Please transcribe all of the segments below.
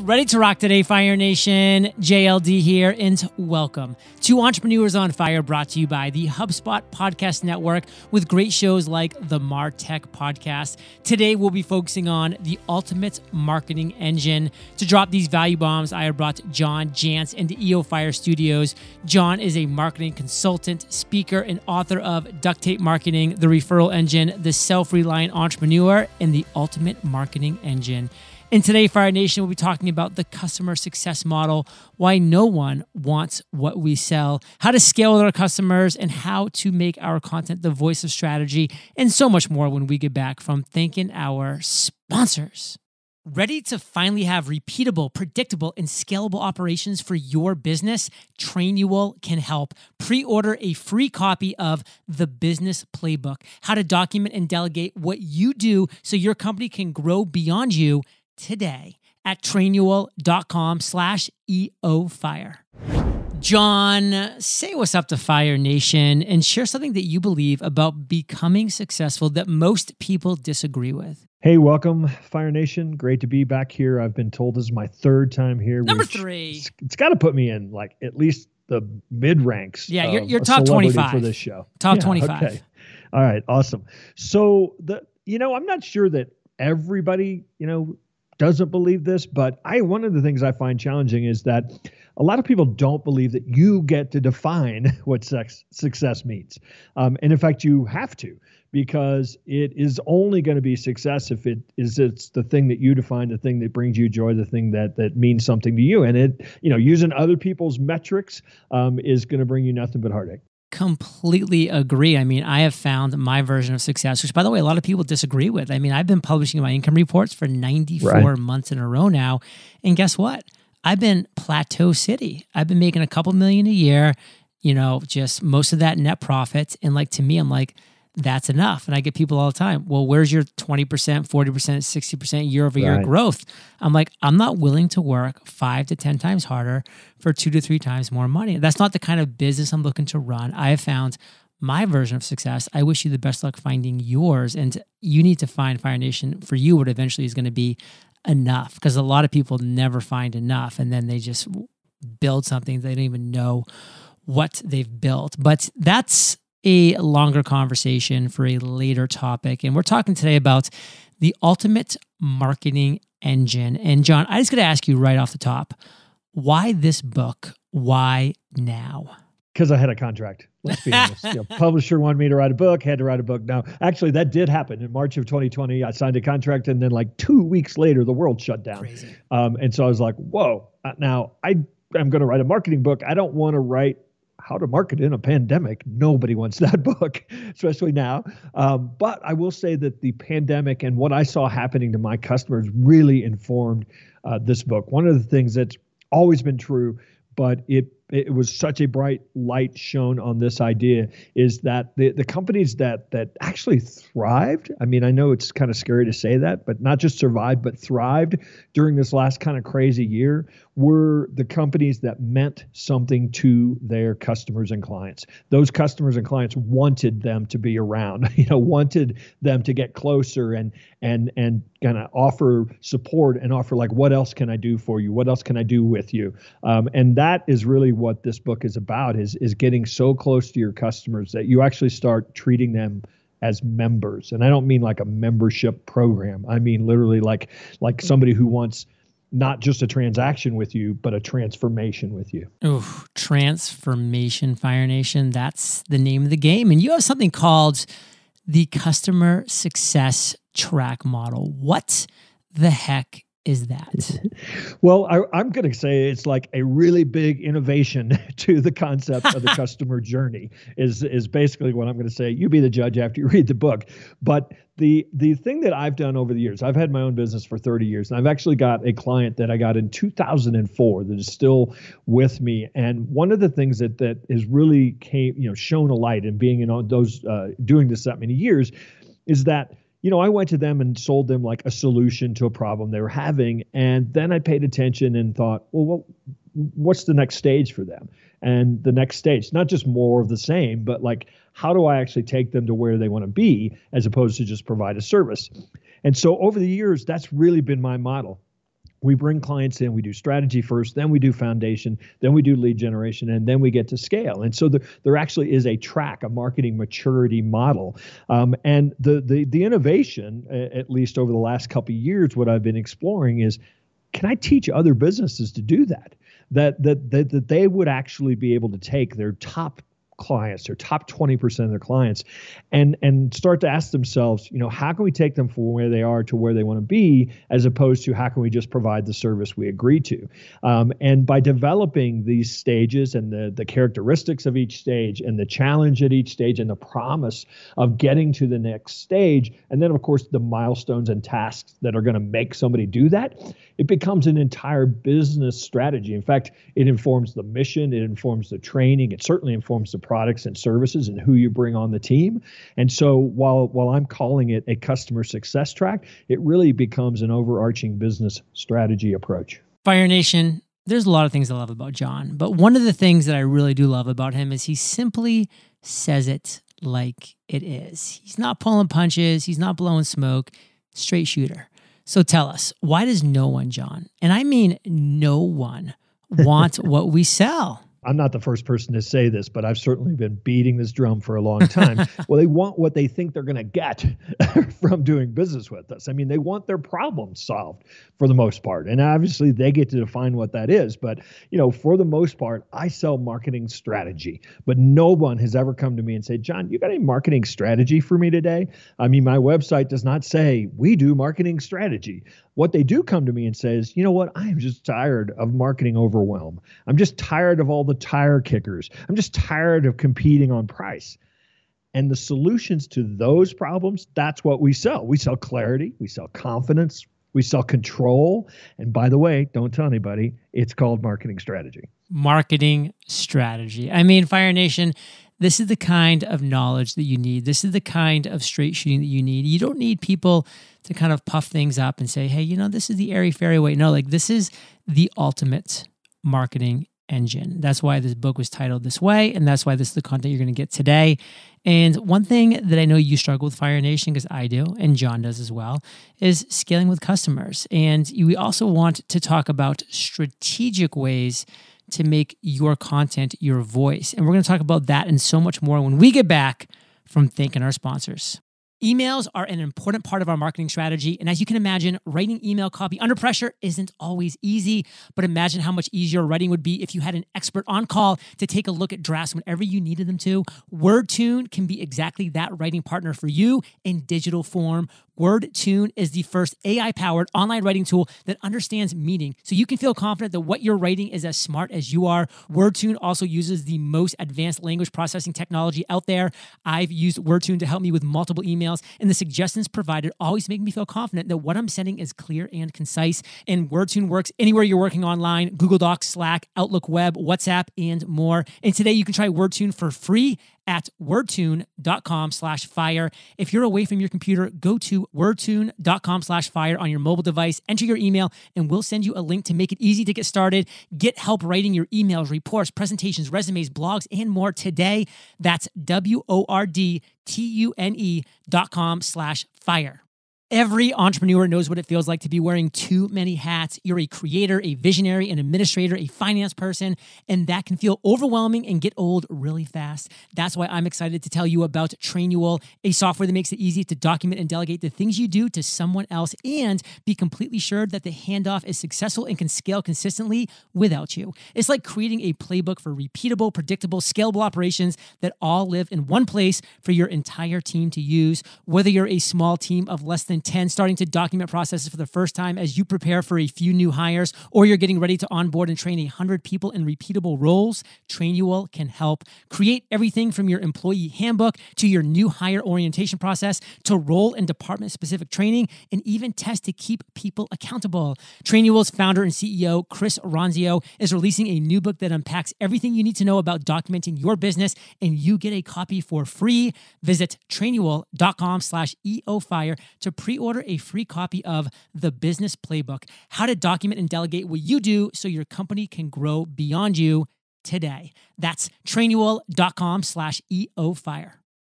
Ready to rock today, Fire Nation. JLD here, and welcome to Entrepreneurs on Fire, brought to you by the HubSpot Podcast Network with great shows like the Martech Podcast. Today, we'll be focusing on the ultimate marketing engine. To drop these value bombs, I have brought John Jantsch into EO Fire Studios. John is a marketing consultant, speaker, and author of Duct Tape Marketing, The Referral Engine, The Self Reliant Entrepreneur, and The Ultimate Marketing Engine. And today, Fire Nation, we'll be talking about the customer success model, why no one wants what we sell, how to scale with our customers, and how to make our content the voice of strategy, and so much more when we get back from thanking our sponsors. Ready to finally have repeatable, predictable, and scalable operations for your business? Trainual can help. Pre order a free copy of The Business Playbook How to Document and Delegate What You Do so your company can grow beyond you today at trainual.com slash eofire. John, say what's up to Fire Nation and share something that you believe about becoming successful that most people disagree with. Hey, welcome, Fire Nation. Great to be back here. I've been told this is my third time here. Number three. It's, it's got to put me in like at least the mid ranks. Yeah, you're, you're top 25 for this show. Top yeah, 25. Okay. All right, awesome. So the you know, I'm not sure that everybody, you know, doesn't believe this, but I one of the things I find challenging is that a lot of people don't believe that you get to define what sex, success means, um, and in fact, you have to because it is only going to be success if it is it's the thing that you define, the thing that brings you joy, the thing that that means something to you, and it you know using other people's metrics um, is going to bring you nothing but heartache completely agree. I mean, I have found my version of success, which by the way, a lot of people disagree with. I mean, I've been publishing my income reports for 94 right. months in a row now. And guess what? I've been plateau city. I've been making a couple million a year, you know, just most of that net profits. And like to me, I'm like, that's enough. And I get people all the time, well, where's your 20%, 40%, 60% year over year right. growth? I'm like, I'm not willing to work five to 10 times harder for two to three times more money. That's not the kind of business I'm looking to run. I have found my version of success. I wish you the best luck finding yours. And you need to find Fire Nation for you what eventually is going to be enough because a lot of people never find enough and then they just build something they don't even know what they've built. But that's a longer conversation for a later topic. And we're talking today about the ultimate marketing engine. And John, I just got to ask you right off the top why this book? Why now? Because I had a contract. Let's be honest. you know, publisher wanted me to write a book, had to write a book. Now, actually, that did happen in March of 2020. I signed a contract, and then like two weeks later, the world shut down. Um, and so I was like, whoa. Uh, now, I am going to write a marketing book. I don't want to write how to market in a pandemic. Nobody wants that book, especially now. Um, but I will say that the pandemic and what I saw happening to my customers really informed uh, this book. One of the things that's always been true, but it it was such a bright light shown on this idea is that the, the companies that that actually thrived i mean i know it's kind of scary to say that but not just survived but thrived during this last kind of crazy year were the companies that meant something to their customers and clients. Those customers and clients wanted them to be around you know wanted them to get closer and and and kind of offer support and offer like what else can i do for you? What else can i do with you? Um, and that is really what this book is about is is getting so close to your customers that you actually start treating them as members. And i don't mean like a membership program. I mean literally like like somebody who wants not just a transaction with you but a transformation with you. Oh transformation fire nation that's the name of the game. And you have something called the customer success track model. What the heck is that? well, I, am going to say it's like a really big innovation to the concept of the customer journey. Is is basically what I'm going to say. You be the judge after you read the book. But the the thing that I've done over the years, I've had my own business for 30 years, and I've actually got a client that I got in 2004 that is still with me. And one of the things that that has really came, you know, shown a light in being in those uh, doing this that many years, is that you know, I went to them and sold them like a solution to a problem they were having. And then I paid attention and thought, well, what, what's the next stage for them? And the next stage, not just more of the same, but like, how do I actually take them to where they want to be as opposed to just provide a service? And so over the years, that's really been my model. We bring clients in we do strategy first then we do foundation then we do lead generation and then we get to scale. And so there, there actually is a track a marketing maturity model. Um, and the, the the innovation at least over the last couple of years what i've been exploring is can i teach other businesses to do that? That that that, that they would actually be able to take their top clients or top 20% of their clients and and start to ask themselves you know how can we take them from where they are to where they want to be as opposed to how can we just provide the service we agree to? Um, and by developing these stages and the the characteristics of each stage and the challenge at each stage and the promise of getting to the next stage and then of course the milestones and tasks that are going to make somebody do that it becomes an entire business strategy. In fact it informs the mission it informs the training it certainly informs the products and services and who you bring on the team. And so while while I'm calling it a customer success track, it really becomes an overarching business strategy approach. Fire Nation, there's a lot of things I love about John, but one of the things that I really do love about him is he simply says it like it is. He's not pulling punches, he's not blowing smoke, straight shooter. So tell us, why does no one, John, and I mean no one, want what we sell? I'm not the first person to say this, but I've certainly been beating this drum for a long time. well, they want what they think they're going to get from doing business with us. I mean, they want their problems solved for the most part. And obviously, they get to define what that is. But, you know, for the most part, I sell marketing strategy. But no one has ever come to me and said, John, you got any marketing strategy for me today? I mean, my website does not say we do marketing strategy. What they do come to me and says, you know what? I am just tired of marketing overwhelm. I'm just tired of all the tire kickers. I'm just tired of competing on price. And the solutions to those problems, that's what we sell. We sell clarity, we sell confidence, we sell control. And by the way, don't tell anybody, it's called marketing strategy. Marketing strategy. I mean, Fire Nation, this is the kind of knowledge that you need. This is the kind of straight shooting that you need. You don't need people to kind of puff things up and say, hey, you know, this is the airy fairy way. No, like this is the ultimate marketing engine. That's why this book was titled this way. And that's why this is the content you're going to get today. And one thing that I know you struggle with Fire Nation, because I do, and John does as well, is scaling with customers. And we also want to talk about strategic ways to make your content your voice. And we're going to talk about that and so much more when we get back from thanking our sponsors. Emails are an important part of our marketing strategy. And as you can imagine, writing email copy under pressure isn't always easy. But imagine how much easier writing would be if you had an expert on call to take a look at drafts whenever you needed them to. WordTune can be exactly that writing partner for you in digital form. WordTune is the first AI powered online writing tool that understands meaning, so you can feel confident that what you're writing is as smart as you are. WordTune also uses the most advanced language processing technology out there. I've used WordTune to help me with multiple emails, and the suggestions provided always make me feel confident that what I'm sending is clear and concise. And WordTune works anywhere you're working online Google Docs, Slack, Outlook Web, WhatsApp, and more. And today you can try WordTune for free at wordtune.com slash fire. If you're away from your computer, go to wordtune.com slash fire on your mobile device, enter your email, and we'll send you a link to make it easy to get started. Get help writing your emails, reports, presentations, resumes, blogs, and more today. That's W-O-R-D-T-U-N-E dot com slash fire. Every entrepreneur knows what it feels like to be wearing too many hats. You're a creator, a visionary, an administrator, a finance person, and that can feel overwhelming and get old really fast. That's why I'm excited to tell you about Trainual, a software that makes it easy to document and delegate the things you do to someone else and be completely sure that the handoff is successful and can scale consistently without you. It's like creating a playbook for repeatable, predictable, scalable operations that all live in one place for your entire team to use. Whether you're a small team of less than 10 starting to document processes for the first time as you prepare for a few new hires, or you're getting ready to onboard and train 100 people in repeatable roles, Trainual can help. Create everything from your employee handbook to your new hire orientation process to role and department specific training, and even test to keep people accountable. Trainual's founder and CEO, Chris Ronzio, is releasing a new book that unpacks everything you need to know about documenting your business, and you get a copy for free. Visit trainual.com slash eofire to pre-order a free copy of The Business Playbook: How to Document and Delegate What You Do so your company can grow beyond you today. That's trainual.com slash eofire.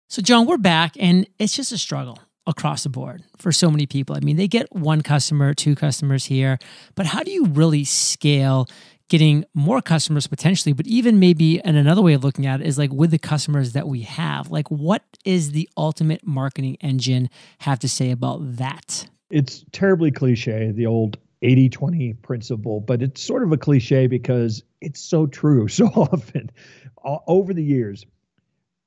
So John, we're back and it's just a struggle across the board for so many people. I mean, they get one customer, two customers here, but how do you really scale getting more customers potentially? But even maybe, and another way of looking at it is like with the customers that we have, like what is the ultimate marketing engine have to say about that? It's terribly cliche, the old 80 20 principle, but it's sort of a cliche because it's so true so often. Over the years,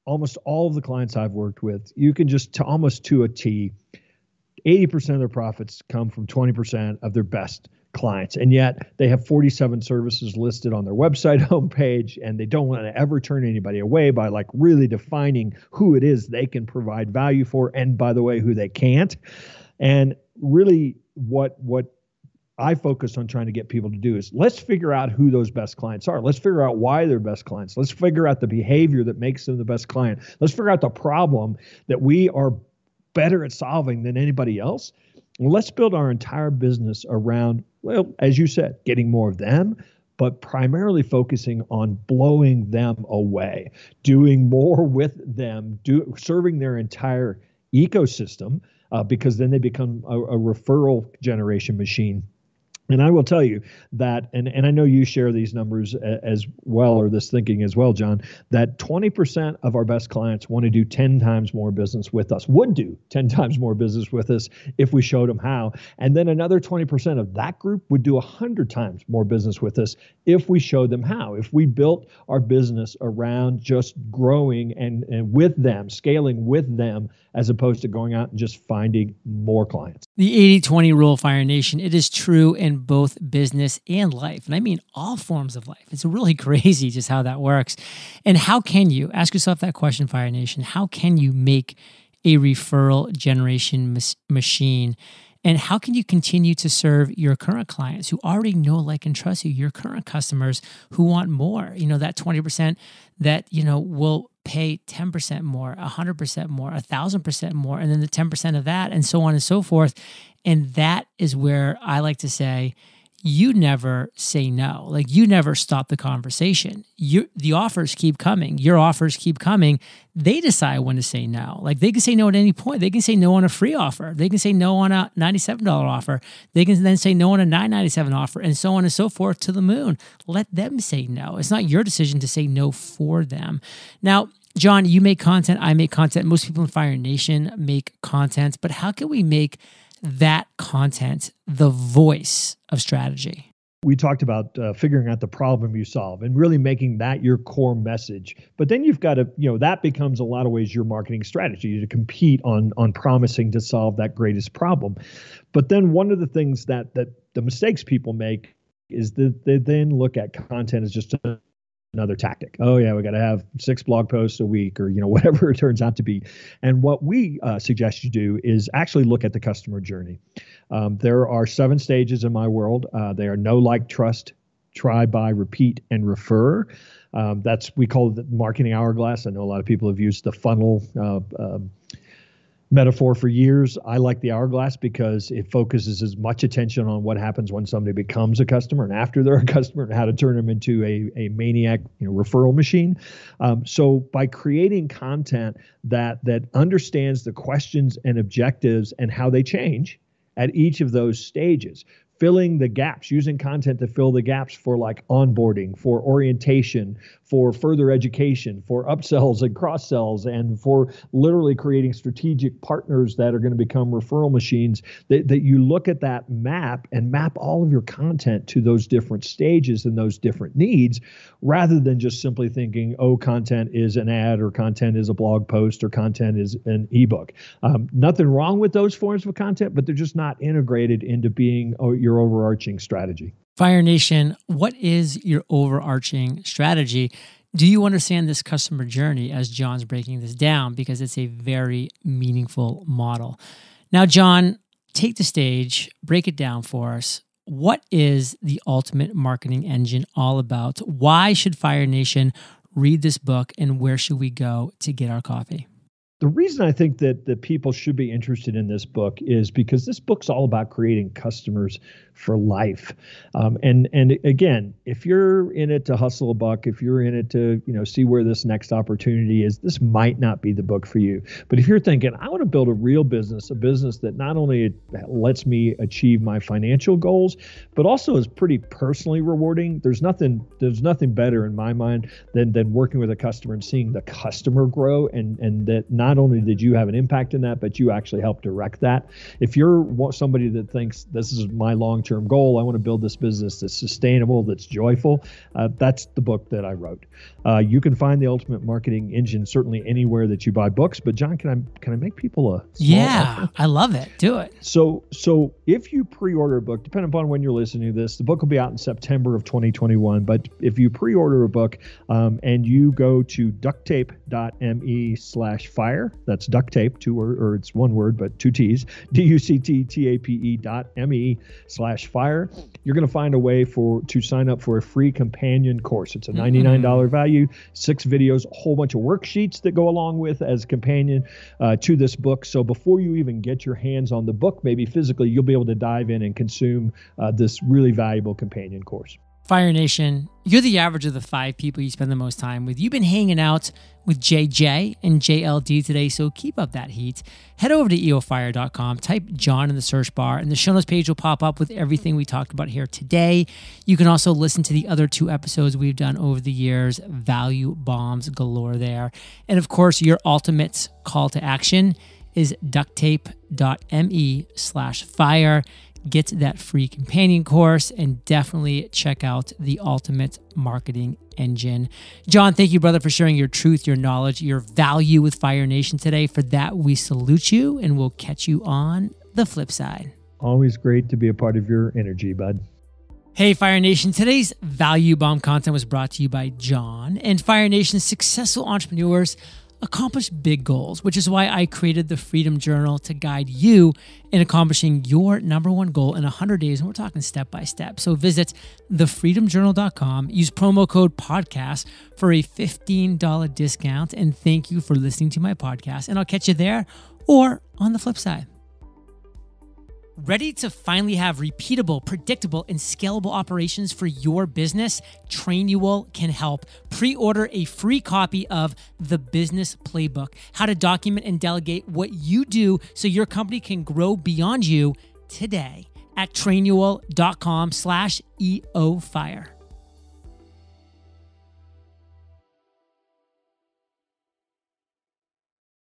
almost all of the clients I've worked with, you can just to almost to a T, 80% of their profits come from 20% of their best clients. And yet they have 47 services listed on their website homepage and they don't want to ever turn anybody away by like really defining who it is they can provide value for and by the way who they can't. And really what what I focus on trying to get people to do is let's figure out who those best clients are. Let's figure out why they're best clients. Let's figure out the behavior that makes them the best client. Let's figure out the problem that we are better at solving than anybody else. let's build our entire business around, well, as you said, getting more of them, but primarily focusing on blowing them away, doing more with them, do, serving their entire ecosystem, uh, because then they become a, a referral generation machine and I will tell you that, and, and I know you share these numbers as well, or this thinking as well, John, that 20% of our best clients want to do 10 times more business with us, would do 10 times more business with us if we showed them how. And then another 20% of that group would do 100 times more business with us if we showed them how. If we built our business around just growing and, and with them, scaling with them, as opposed to going out and just finding more clients. The 80 20 rule, Fire Nation, it is true both business and life. And I mean all forms of life. It's really crazy just how that works. And how can you ask yourself that question, Fire Nation? How can you make a referral generation machine? And how can you continue to serve your current clients who already know, like, and trust you, your current customers who want more? You know, that 20% that, you know, will pay 10% more, 100% more, 1000% more, and then the 10% of that, and so on and so forth. And that is where I like to say, you never say no. Like you never stop the conversation. You the offers keep coming. Your offers keep coming. They decide when to say no. Like they can say no at any point. They can say no on a free offer. They can say no on a $97 offer. They can then say no on a 997 offer and so on and so forth to the moon. Let them say no. It's not your decision to say no for them. Now, John, you make content, I make content. Most people in Fire Nation make content, but how can we make that content the voice of strategy? we talked about uh, figuring out the problem you solve and really making that your core message but then you've got to you know that becomes a lot of ways your marketing strategy to compete on on promising to solve that greatest problem but then one of the things that that the mistakes people make is that they then look at content as just a another tactic. Oh yeah, we got to have six blog posts a week, or you know whatever it turns out to be. And what we uh, suggest you do is actually look at the customer journey. Um, there are seven stages in my world. Uh, they are know, like, trust, try, buy, repeat, and refer. Um, that's we call it the marketing hourglass. I know a lot of people have used the funnel. Uh, um, metaphor for years. I like the hourglass because it focuses as much attention on what happens when somebody becomes a customer and after they're a customer and how to turn them into a, a maniac you know, referral machine. Um, so by creating content that that understands the questions and objectives and how they change at each of those stages filling the gaps, using content to fill the gaps for like onboarding, for orientation, for further education, for upsells and cross sells, and for literally creating strategic partners that are going to become referral machines. That, that you look at that map and map all of your content to those different stages and those different needs rather than just simply thinking, oh, content is an ad or content is a blog post or content is an ebook. Um, nothing wrong with those forms of content, but they're just not integrated into being oh, your overarching strategy. Fire Nation, what is your overarching strategy? Do you understand this customer journey as John's breaking this down? Because it's a very meaningful model. Now, John, take the stage, break it down for us. What is the ultimate marketing engine all about? Why should Fire Nation read this book and where should we go to get our coffee? The reason I think that that people should be interested in this book is because this book's all about creating customers for life. Um, and and again, if you're in it to hustle a buck, if you're in it to you know see where this next opportunity is, this might not be the book for you. But if you're thinking, I want to build a real business, a business that not only lets me achieve my financial goals, but also is pretty personally rewarding. There's nothing there's nothing better in my mind than than working with a customer and seeing the customer grow and and that not not only did you have an impact in that, but you actually helped direct that. If you're somebody that thinks this is my long term goal, I want to build this business that's sustainable, that's joyful, uh, that's the book that I wrote. Uh, you can find the Ultimate Marketing Engine certainly anywhere that you buy books. But John, can I can I make people a yeah? Offer? I love it. Do it. So so if you pre-order a book, depending upon when you're listening to this, the book will be out in September of 2021. But if you pre-order a book um, and you go to ducttape.me slash fire fire. That's duct tape, two or, or it's one word, but two T's. D U C T T A P E dot M E slash fire. You're going to find a way for to sign up for a free companion course. It's a $99 mm-hmm. value, six videos, a whole bunch of worksheets that go along with as companion uh, to this book. So before you even get your hands on the book, maybe physically, you'll be able to dive in and consume uh, this really valuable companion course. Fire Nation, you're the average of the five people you spend the most time with. You've been hanging out with JJ and JLD today, so keep up that heat. Head over to eofire.com, type John in the search bar, and the show notes page will pop up with everything we talked about here today. You can also listen to the other two episodes we've done over the years, value bombs galore there. And of course, your ultimate call to action is ducttape.me slash fire get that free companion course and definitely check out the ultimate marketing engine. John, thank you, brother, for sharing your truth, your knowledge, your value with Fire Nation today. For that, we salute you and we'll catch you on the flip side. Always great to be a part of your energy, bud. Hey, Fire Nation. Today's Value Bomb content was brought to you by John and Fire Nation's successful entrepreneurs accomplish big goals, which is why I created the Freedom Journal to guide you in accomplishing your number one goal in 100 days. And we're talking step by step. So visit thefreedomjournal.com, use promo code podcast for a $15 discount. And thank you for listening to my podcast. And I'll catch you there or on the flip side. Ready to finally have repeatable, predictable, and scalable operations for your business? Trainual can help. Pre order a free copy of The Business Playbook How to Document and Delegate What You Do so your company can grow beyond you today at trainual.com slash EOFire.